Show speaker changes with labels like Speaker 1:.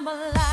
Speaker 1: I'm alive.